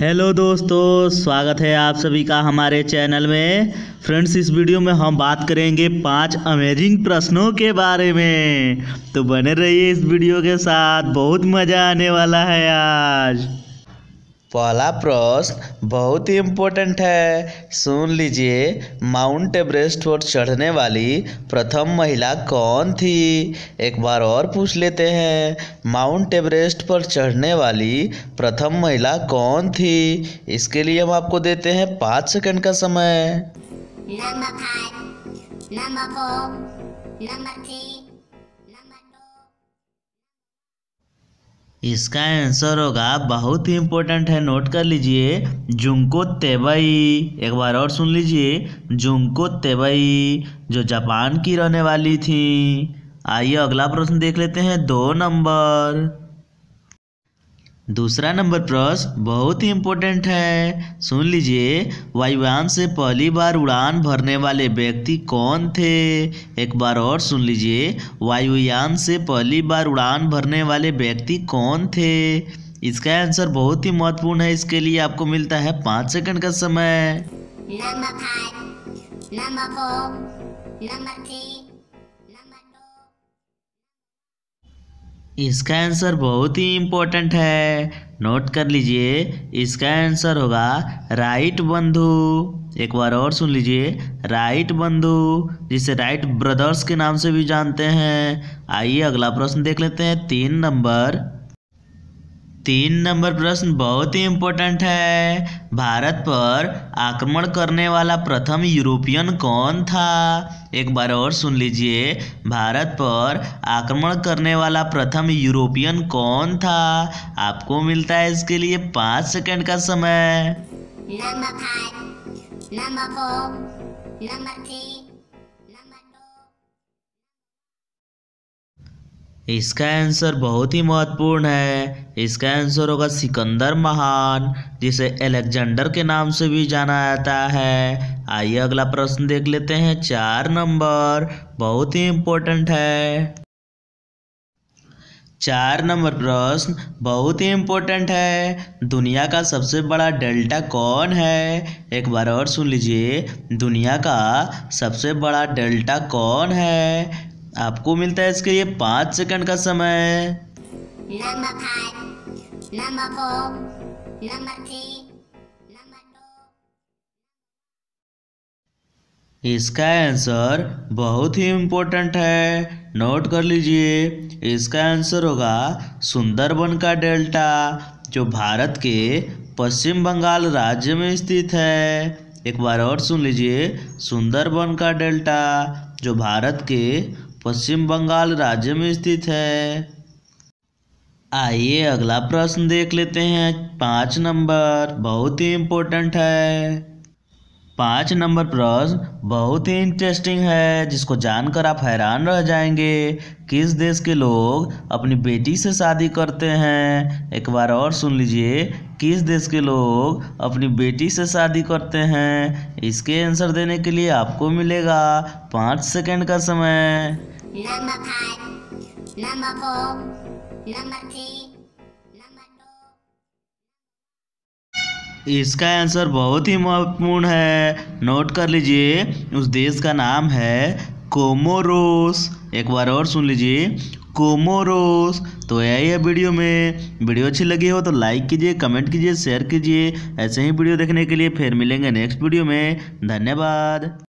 Hello दोस्तों, स्वागत है आप सभी का हमारे चैनल में। फ्रेंड्स, इस वीडियो में हम बात करेंगे पाँच अमेजिंग प्रश्नों के बारे में। तो बने रहिए इस वीडियो के साथ, बहुत मज़ा आने वाला है आज। पहला प्रश्न बहुत ही इम्पोर्टेंट है। सुन लीजिए माउंट एवरेस्ट पर चढ़ने वाली प्रथम महिला कौन थी? एक बार और पूछ लेते हैं। माउंट एवरेस्ट पर चढ़ने वाली प्रथम महिला कौन थी? इसके लिए हम आपको देते हैं पाँच सेकंड का समय। Number five, number four, number three, इसका आंसर होगा, बहुत ही इंपॉर्टेंट है नोट कर लीजिए जुंको तेबई। एक बार और सुन लीजिए जुंको तेबई, जो जापान की रहने वाली थी। आइए अगला प्रश्न देख लेते हैं, दो नंबर। दूसरा नंबर प्रश्न बहुत ही इम्पोर्टेंट है। सुन लीजिए वायुयान से पहली बार उड़ान भरने वाले व्यक्ति कौन थे? एक बार और सुन लीजिए वायुयान से पहली बार उड़ान भरने वाले व्यक्ति कौन थे? इसका आंसर बहुत ही महत्वपूर्ण है इसके लिए आपको मिलता है पाँच सेकंड का समय। Number five, number four, number three, इसका आंसर बहुत ही इम्पोर्टेंट है। नोट कर लीजिए, इसका आंसर होगा राइट बंधु। एक बार और सुन लीजिए राइट बंधु, जिसे राइट ब्रदर्स के नाम से भी जानते हैं। आइए अगला प्रश्न देख लेते हैं, तीन नंबर। तीन नंबर प्रश्न बहुत ही इम्पोर्टेंट है। भारत पर आक्रमण करने वाला प्रथम यूरोपियन कौन था? एक बार और सुन लीजिए। भारत पर आक्रमण करने वाला प्रथम यूरोपियन कौन था? आपको मिलता है इसके लिए पाँच सेकंड का समय। Number five, number four, number three, इसका आंसर बहुत ही महत्वपूर्ण है। इसका आंसर होगा सिकंदर महान, जिसे अलेक्जेंडर के नाम से भी जाना जाता है। आइए अगला प्रश्न देख लेते हैं। चार नंबर, बहुत ही इम्पोर्टेंट है। चार नंबर प्रश्न, बहुत ही इम्पोर्टेंट है। दुनिया का सबसे बड़ा डेल्टा कौन है? एक बार और सुन लीजिए। दुनिया का सबसे बड़ा डेल्टा कौन है? आपको मिलता है इसके लिए पाँच सेकंड का समय इसका आंसर बहुत ही इम्पोर्टेंट है। नोट कर लीजिए। इसका आंसर होगा सुंदरबन का डेल्टा जो भारत के पश्चिम बंगाल राज्य में स्थित है। एक बार और सुन लीजिए। सुंदरबन का डेल्टा जो भारत के पश्चिम बंगाल राज्य में स्थित है। आइए अगला प्रश्न देख लेते हैं। पाँच नंबर, बहुत ही इम्पोर्टेंट है। पाँच नंबर प्रश्न बहुत ही इंटरेस्टिंग है जिसको जानकर आप हैरान रह जाएँगे। किस देश के लोग अपनी बेटी से शादी करते हैं? एक बार और सुन लीजिए किस देश के लोग अपनी बेटी से शादी करते हैं? इसके आंसर देने के लिए आपको मिलेगा पाँच सेकंड का समय। Number five, number four, number three, इसका आंसर बहुत ही महत्वपूर्ण है। नोट कर लीजिए, उस देश का नाम है कोमोरोस। एक बार और सुन लीजिए, कोमोरोस। तो यही है वीडियो में। वीडियो अच्छी लगी हो तो लाइक कीजिए, कमेंट कीजिए, शेयर कीजिए। ऐसे ही वीडियो देखने के लिए फिर मिलेंगे नेक्स्ट वीडियो में। धन्यवाद।